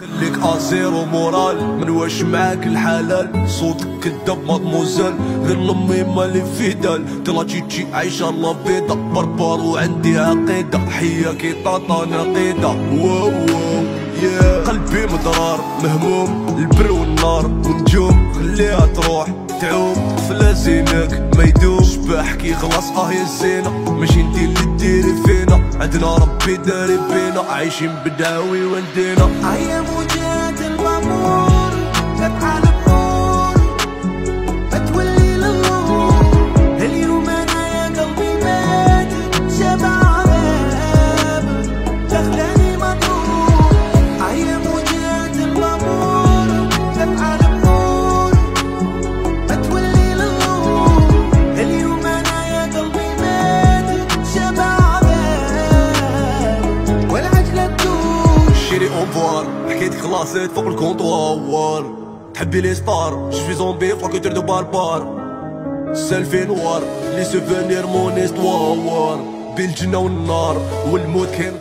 خليك ازيرو مورال من واش معاك الحلال؟ صوتك كداب مادموزيل غير لمي مالي فيدال تلا تجي عايشة لا بيضة. بربر وعندي عقيدة. حية كي طاطا نقيدة واو واو يا قلبي مضرار مهموم البر والنار. ونجوم خليها تروح. تعوم طفلة زينك ما يدوم. شباح كي خلاص آه يا الزينة عندنا ربي داري بينا عايشين بدعوي والدينا تدور شيري اونفوار حكيت خلاصت فوق الكونطوار تحبي لي ستار جو سوي زومبي فوق دو باربار سيلفي نوار لي سوفونير مون استوار بين الجنة والنار والموت كاين